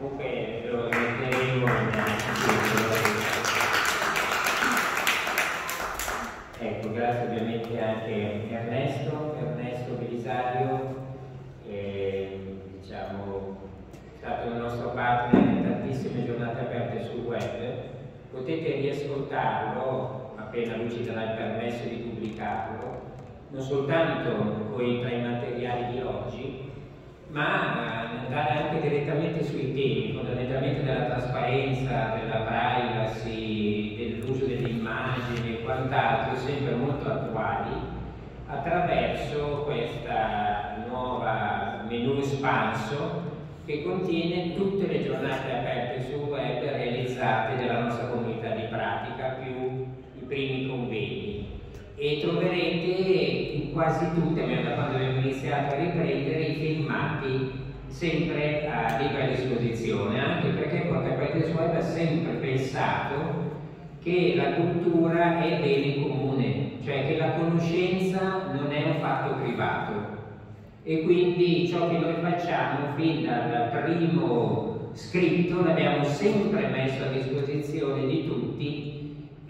Comunque lo metteremo Ecco, grazie ovviamente anche Ernesto, Ernesto Belisario, eh, è stato il nostro partner in tantissime giornate aperte sul web. Potete riascoltarlo appena lui ci darà il permesso di pubblicarlo, non soltanto poi tra i materiali di oggi, ma andare anche direttamente sui temi, fondamentalmente della trasparenza, della privacy, dell'uso delle immagini e quant'altro, sempre molto attuali, attraverso questa nuova menu espanso che contiene tutte le giornate aperte sul web realizzate dalla nostra comunità di pratica più i primi convegni. E troverete quasi tutte, almeno da quando abbiamo iniziato a riprendere, i filmati sempre a libera disposizione, anche perché Portapaite Web ha sempre pensato che la cultura è bene comune, cioè che la conoscenza non è un fatto privato. E quindi ciò che noi facciamo fin dal primo scritto l'abbiamo sempre messo a disposizione di tutti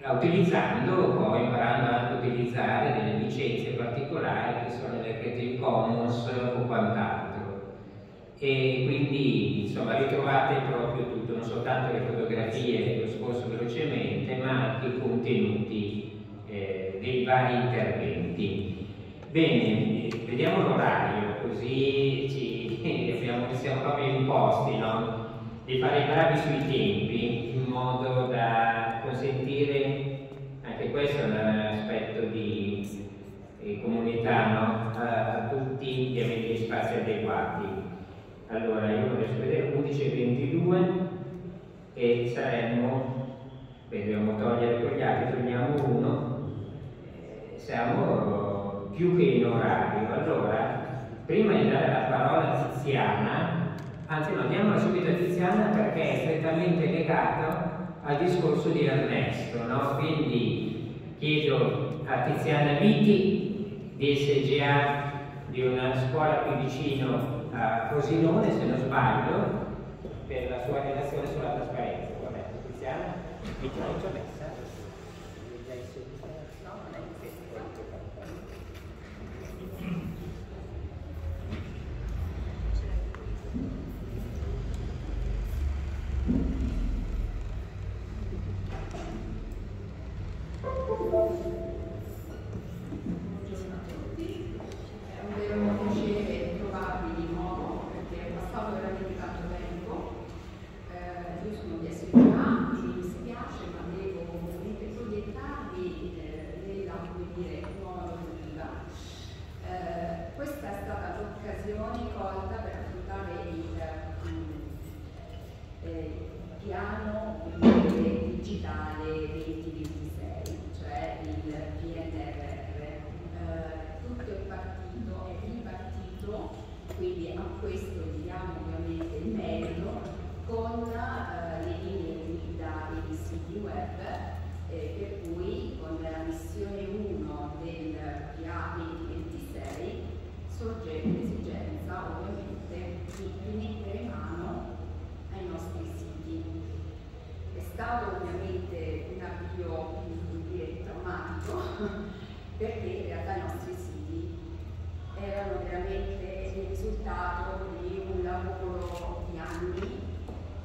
utilizzando, poi imparando anche a utilizzare delle licenze particolari che sono le Creative Commons o quant'altro. E quindi insomma ritrovate proprio tutto, non soltanto le fotografie che ho scorso velocemente, ma anche i contenuti eh, dei vari interventi. Bene, vediamo l'orario, così ci, siamo proprio imposti no? Di fare i bravi sui tempi in modo da consentire, anche questo è un aspetto di, di comunità, no? a, a, tutti di avere gli spazi adeguati. Allora, io a vedere 11.22 e saremmo, beh, dobbiamo togliere quegli altri, togliamo uno, eh, siamo più che in orario. Allora, prima di dare la parola a Tiziana, anzi no, diamola subito a Tiziana perché è strettamente legato al discorso di Ernesto, no? quindi chiedo a Tiziana Viti di SGA di una scuola qui vicino a Frosinone, se non sbaglio, per la sua relazione sulla trasparenza. Vabbè, Tiziana, non ci ho messa. permette di rimettere mano ai nostri siti. È stato ovviamente un avvio traumatico perché in realtà i nostri siti erano veramente il risultato di un lavoro di anni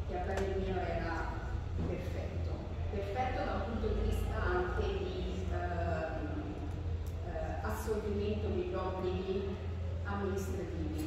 che a parer mio era perfetto. Perfetto da un punto di vista anche di ehm, eh, assolvimento degli obblighi amministrativi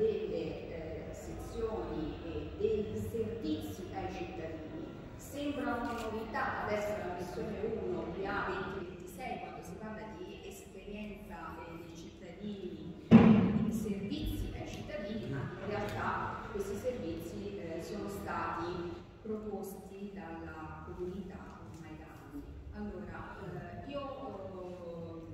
delle eh, sezioni e dei servizi ai cittadini. Sembra una novità adesso la missione 1 di A2026 quando si parla di esperienza eh, dei cittadini, di servizi ai cittadini, ma in realtà questi servizi eh, sono stati proposti dalla comunità ormai da anni. Allora, eh, io eh,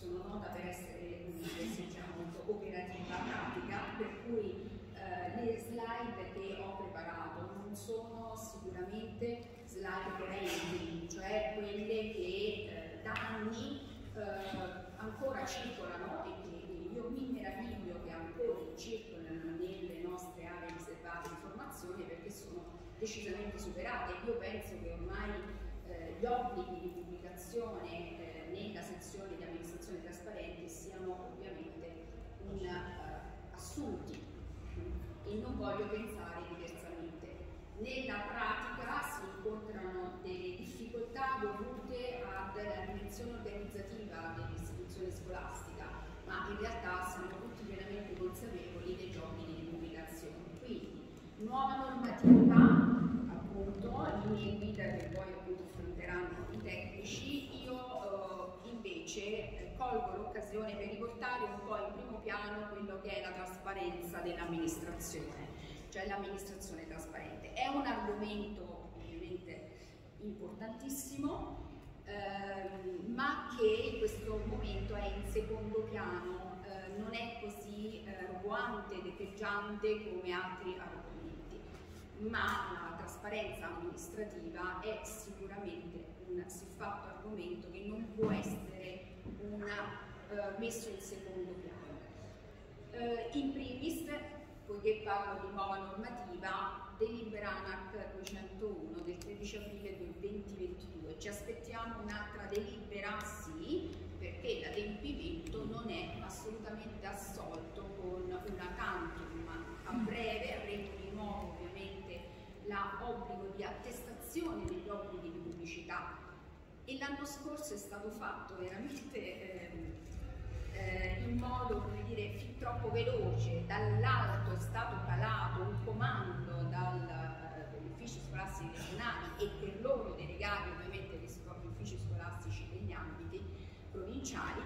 sono nota per essere un'università molto operativa, pratica, per cui eh, le slide che ho preparato non sono sicuramente slide correnti, cioè quelle che eh, da anni eh, ancora circolano e che io mi meraviglio che ancora circolano nelle nostre aree riservate di formazione perché sono decisamente superate. Io penso che ormai eh, gli obblighi di pubblicazione eh, nella sezione di amministrazione trasparente siano ovviamente un, uh, assunti e non voglio pensare diversamente. Nella pratica si incontrano delle difficoltà dovute alla dimensione organizzativa dell'istituzione scolastica, ma in realtà siamo tutti pienamente consapevoli dei giochi di pubblicazione. Quindi, nuova normativa, appunto, linee guida che poi appunto affronteranno i tecnici, io invece eh, colgo l'occasione per riportare un po' in primo piano quello che è la trasparenza dell'amministrazione, cioè l'amministrazione trasparente. È un argomento ovviamente importantissimo, ehm, ma che in questo momento è in secondo piano, eh, non è così eh, roboante, deteggiante come altri argomenti, ma la trasparenza amministrativa è sicuramente un siffatto argomento che non può essere una, eh, messo in secondo piano. Eh, in primis, poiché parlo di nuova normativa, delibera ANAC 201 del 13 aprile 2022. Ci aspettiamo un'altra delibera? Sì, perché l'adempimento non è assolutamente assolto con una tantum. A breve avremo di nuovo ovviamente l'obbligo di attestazione degli obblighi di pubblicità e l'anno scorso è stato fatto veramente eh, eh, in modo come dire fin troppo veloce. Dall'alto è stato calato un comando dagli uffici scolastici regionali e per loro delegati ovviamente gli uffici scolastici degli ambiti provinciali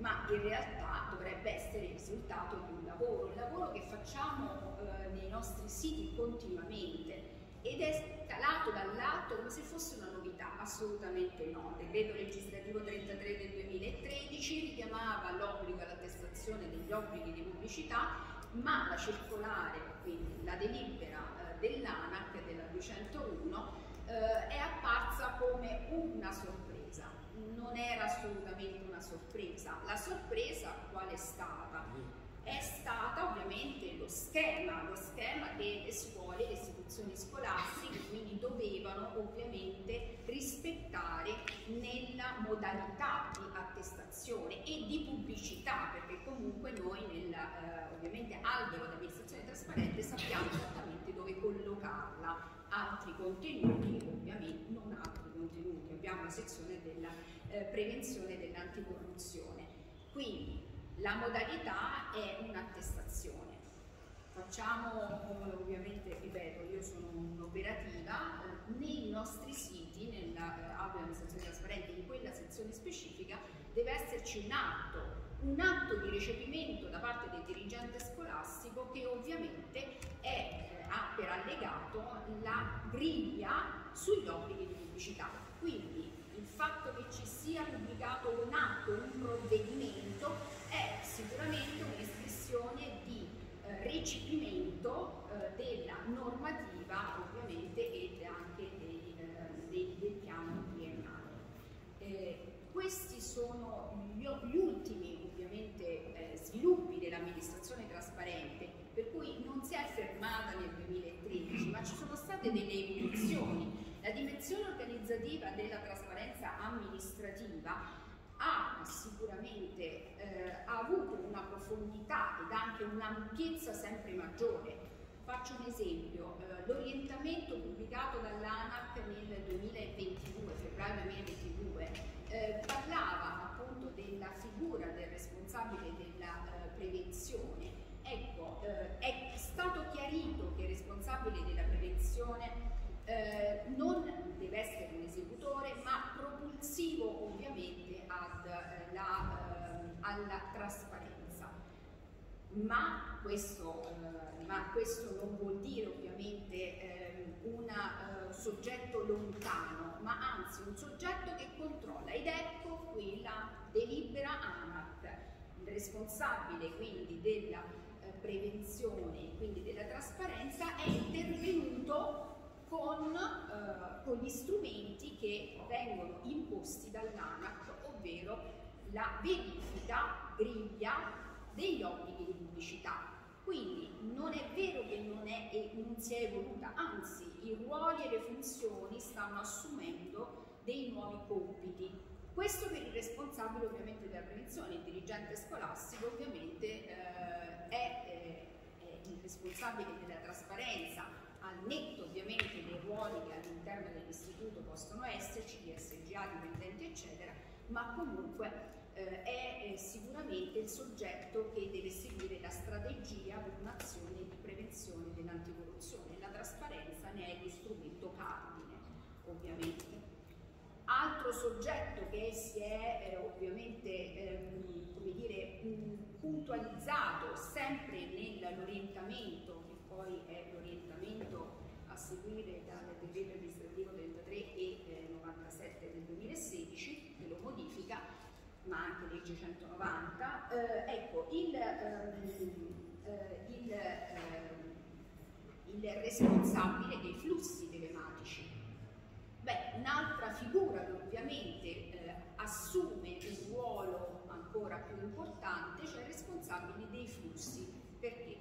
ma in realtà dovrebbe essere il risultato di un lavoro, un lavoro che facciamo eh, nei nostri siti continuamente ed è calato dall'alto come se fosse una novità, assolutamente no. Il decreto legislativo 33 del 2013 richiamava l'obbligo all'attestazione degli obblighi di pubblicità, ma la circolare, quindi la delibera eh, dell'ANAC della 201 eh, è apparsa come una sorpresa. Non era assolutamente una sorpresa. La sorpresa qual è stata? È stata ovviamente lo schema, lo schema che le scuole, le istituzioni scolastiche quindi dovevano ovviamente rispettare nella modalità di attestazione e di pubblicità, perché comunque noi nel eh, ovviamente albero di amministrazione trasparente sappiamo esattamente dove collocarla, altri contenuti ovviamente non altri contenuti, abbiamo la sezione della eh, prevenzione dell'anticorruzione. Quindi la modalità è un'attestazione. Facciamo, ovviamente, ripeto, io sono un'operativa, nei nostri siti, nella eh, amministrazione trasparente, in quella sezione specifica, deve esserci un atto, un atto di recepimento da parte del dirigente scolastico che ovviamente è, eh, ha per allegato la griglia sugli obblighi di pubblicità. Quindi il fatto che ci sia pubblicato un atto, un provvedimento, sicuramente un'espressione di eh, recepimento eh, della normativa ovviamente ed anche dei, eh, dei, del piano triennale. Eh, questi sono gli, gli ultimi ovviamente eh, sviluppi dell'amministrazione trasparente per cui non si è fermata nel 2013 ma ci sono state delle evoluzioni. La dimensione organizzativa della trasparenza amministrativa ha sicuramente eh, ha avuto una profondità ed anche un'ampiezza sempre maggiore. Faccio un esempio, eh, l'orientamento pubblicato dall'ANAC nel 2022, febbraio 2022, eh, parlava appunto della figura del responsabile della eh, prevenzione. Ecco, eh, è stato chiarito che il responsabile della prevenzione eh, non deve essere un esecutore, ma propulsivo ovviamente ad, eh, la, eh, alla trasparenza. Ma questo, eh, ma questo, non vuol dire ovviamente soggetto lontano, ma anzi un soggetto che controlla ed ecco qui la delibera ANAC, il responsabile quindi della eh, prevenzione quindi della trasparenza è intervenuto con, eh, con, gli strumenti che vengono imposti dall'ANAC, ovvero la verifica griglia degli obblighi di pubblicità. Quindi non è vero che non, è, non si è evoluta, anzi i ruoli e le funzioni stanno assumendo dei nuovi compiti. Questo per il responsabile ovviamente della prevenzione, il dirigente scolastico ovviamente eh, è, eh, è il responsabile della trasparenza, al netto ovviamente dei ruoli che all'interno dell'istituto possono esserci, di SGA, dipendenti eccetera, ma comunque eh, è eh, sicuramente il soggetto che deve seguire la strategia per un'azione di prevenzione dell'anticorruzione. La trasparenza ne è lo strumento cardine, ovviamente. Altro soggetto che si è eh, ovviamente ehm, come dire, mh, puntualizzato sempre nell'orientamento, che poi è l'orientamento a seguire dal decreto amministrativo 33 e 97 eh, del 2016, che lo modifica, ma anche legge 190, eh, ecco, il, ehm, eh, il, ehm, il, responsabile dei flussi telematici. Beh, un'altra figura che ovviamente eh, assume un ruolo ancora più importante, cioè il responsabile dei flussi. Perché?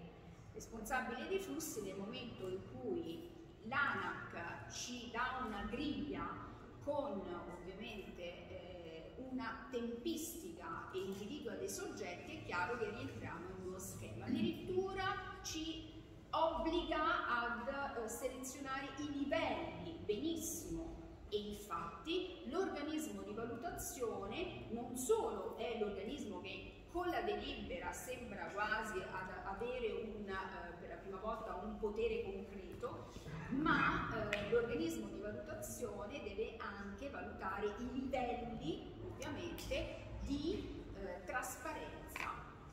Responsabile dei flussi nel momento in cui l'ANAC ci dà una griglia con ovviamente eh, una tempistica e individua dei soggetti, è chiaro che rientriamo in uno schema. Addirittura ci obbliga ad eh, selezionare i livelli, benissimo, e infatti l'organismo di valutazione non solo è l'organismo che con la delibera sembra quasi ad avere un, eh, per la prima volta un potere concreto, ma eh, l'organismo di valutazione deve anche valutare i livelli ovviamente di eh, trasparenza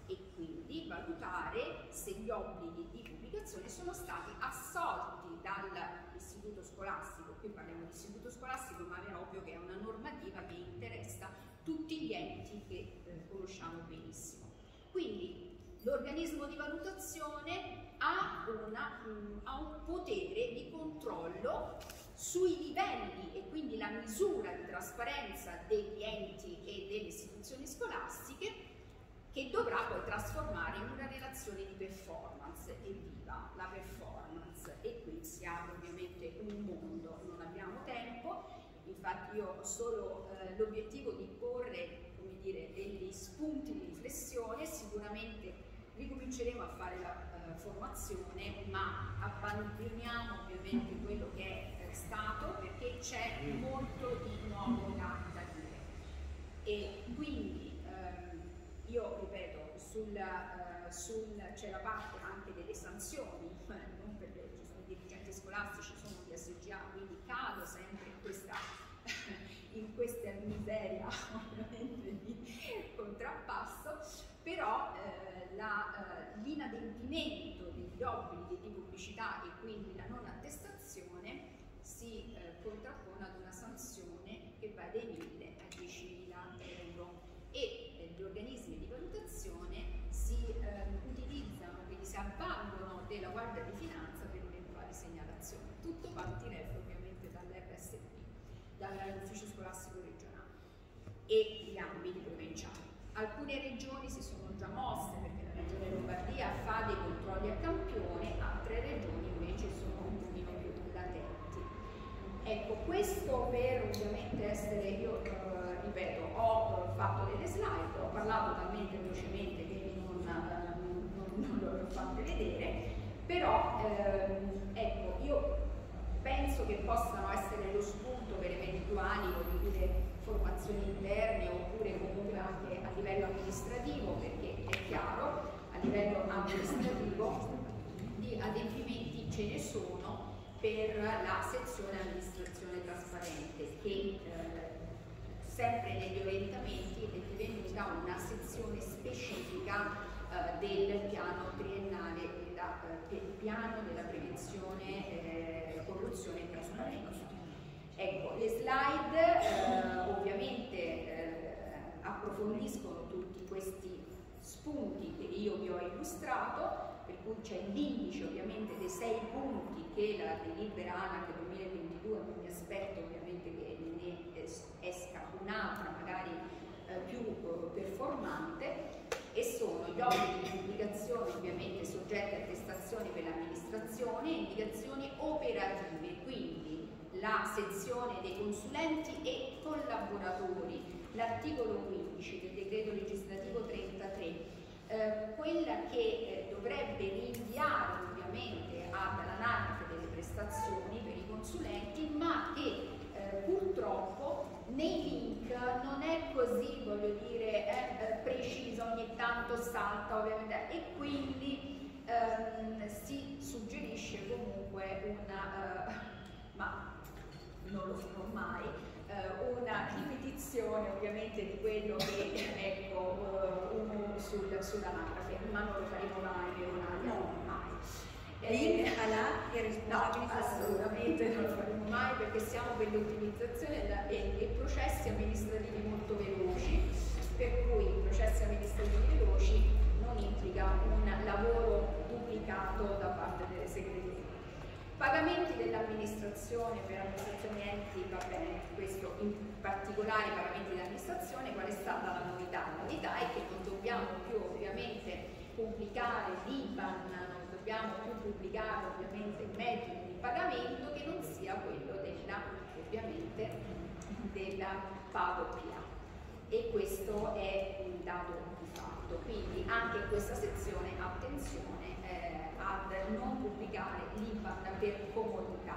e quindi valutare se gli obblighi di pubblicazione sono stati assolti dall'istituto scolastico. Qui parliamo di istituto scolastico, ma è ovvio che è una normativa che interessa tutti gli enti che eh, conosciamo benissimo. Quindi l'organismo di valutazione ha, una, mm, ha un potere di controllo sui livelli e quindi la misura di trasparenza degli enti e delle istituzioni scolastiche che dovrà poi trasformare in una relazione di performance e viva la performance. E qui si apre ovviamente un mondo, non abbiamo tempo, infatti io ho solo eh, l'obiettivo di porre come dire, degli spunti di riflessione, sicuramente ricominceremo a fare la uh, formazione, ma abbandoniamo ovviamente quello che è eh, stato perché c'è molto di nuovo da, da dire. E quindi ehm, io ripeto, sul, uh, sul, c'è la parte anche delle sanzioni, non perché ci sono i dirigenti scolastici, sono di SGA, quindi cado sempre in questa, in questa miseria ovviamente di contrappasso, però eh, eh, l'inadempimento degli obblighi di pubblicità e quindi la non attestazione si eh, contrappone ad una sanzione che va dai 1000 ai 10.000 euro e eh, gli organismi di valutazione si ehm, utilizzano, quindi si avvalgono della Guardia di Finanza per eventuali segnalazioni. Tutto partirebbe ovviamente dall'RSP, dall'Ufficio Scolastico Regionale e gli ambiti provinciali. Alcune regioni si sono già mosse perché la regione Lombardia fa dei controlli a campione, altre regioni invece sono un pochino più latenti. Ecco, questo per ovviamente essere, io eh, ripeto, ho eh, fatto delle slide, ho parlato talmente velocemente che non, eh, non, non, non le ho fatte vedere, però ehm, ecco, io penso che possano essere lo spunto per eventuali formazioni interne oppure comunque anche a livello amministrativo, perché è chiaro, a livello amministrativo di adempimenti ce ne sono per la sezione amministrazione trasparente che eh, sempre negli orientamenti è divenuta una sezione specifica eh, del piano triennale, della, eh, piano della prevenzione eh, corruzione e trasparenza. delibera ANAC 2022, non mi aspetto ovviamente che ne esca un'altra magari eh, più eh, performante e sono gli obblighi di pubblicazione ovviamente soggetti a attestazioni per l'amministrazione e indicazioni operative, quindi la sezione dei consulenti e collaboratori, l'articolo 15 del decreto legislativo 33, eh, quella che eh, dovrebbe rinviare ovviamente all'anagrafe delle prestazioni per i consulenti, ma che eh, purtroppo nei link non è così, voglio dire, eh, preciso, ogni tanto salta ovviamente e quindi ehm, si suggerisce comunque una, uh, ma non lo farò mai, uh, una ripetizione ovviamente di quello che ecco uh, sul, sull'anagrafe, ma non lo faremo mai un'area, no. mai. Link alla è responsabile no, assolutamente non lo faremo mai perché siamo per l'ottimizzazione e, e processi amministrativi molto veloci, per cui processi amministrativi veloci non implica un lavoro duplicato da parte delle segreterie. Pagamenti dell'amministrazione per amministrazioni enti, va bene, questo in particolare pagamenti dell'amministrazione, qual è stata la novità? La novità è che non dobbiamo più ovviamente pubblicare l'IBAN, dobbiamo più pubblicare ovviamente il metodo di pagamento che non sia quello della, ovviamente, della pago PA. E questo è un dato di fatto, quindi anche in questa sezione attenzione eh, ad non pubblicare l'IBAN per comodità.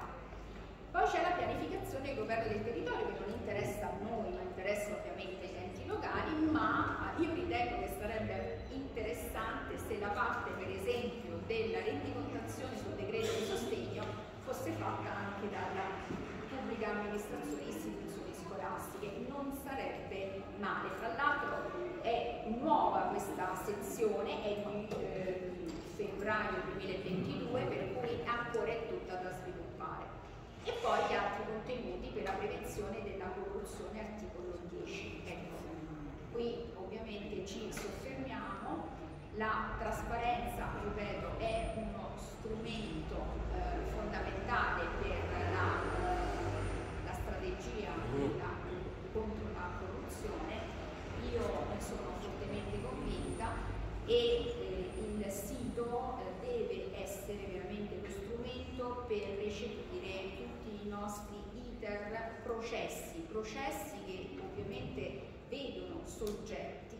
Poi c'è la pianificazione e governo del territorio che non interessa a noi, ma interessa ovviamente gli enti locali, ma io ritengo che sarebbe interessante se la parte per esempio della rendicontazione sul decreto di sostegno fosse fatta anche dalla pubblica amministrazione e istituzioni scolastiche, non sarebbe male. Tra l'altro è nuova questa sezione, è di eh, febbraio 2022, per cui ancora è tutta da sviluppare. E poi gli altri contenuti per la prevenzione della corruzione, articolo 10. Ecco, qui ovviamente ci soffermiamo, la trasparenza, ripeto, è uno strumento eh, fondamentale per la, eh, la strategia della, contro la corruzione, io ne sono fortemente convinta e il sito eh, deve essere veramente lo strumento per recepire tutti i nostri iter processi, processi che ovviamente vedono soggetti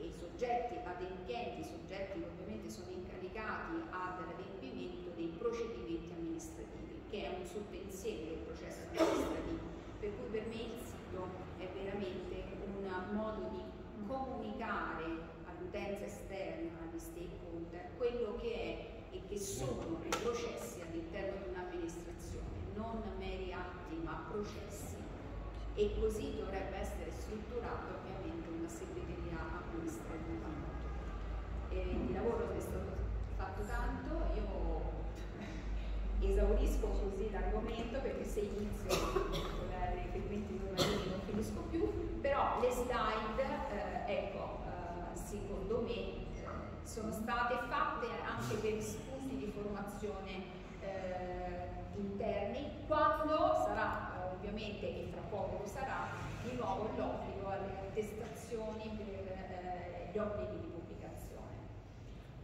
e soggetti adempienti, soggetti che ovviamente sono incaricati all'adempimento dei procedimenti amministrativi, che è un sottoinsieme del processo amministrativo. Per cui per me il sito è veramente un modo di comunicare all'utenza esterna, agli stakeholder, quello che è e che sono i processi all'interno di un'amministrazione, non meri atti ma processi. E così dovrebbe essere strutturato ovviamente una segreteria amministrativa. E di lavoro è stato fatto tanto, io esaurisco così l'argomento perché se inizio con i riferimenti normativi non finisco più, però le slide, eh, ecco, secondo me eh, sono state fatte anche per spunti di formazione eh, interni quando sarà eh, ovviamente e fra poco lo sarà di nuovo l'obbligo alle attestazioni per eh, gli obblighi di pubblicazione.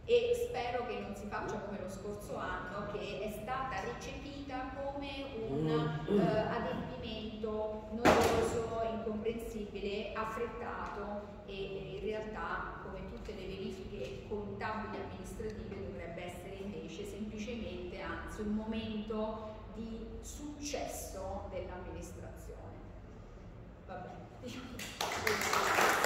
E spero che non si faccia come lo scorso anno che è stata recepita come un uh, adempimento noioso, incomprensibile, affrettato e in realtà come tutte le verifiche contabili amministrative dovrebbe essere invece semplicemente anzi un momento di successo dell'amministrazione. Va bene. Diciamo.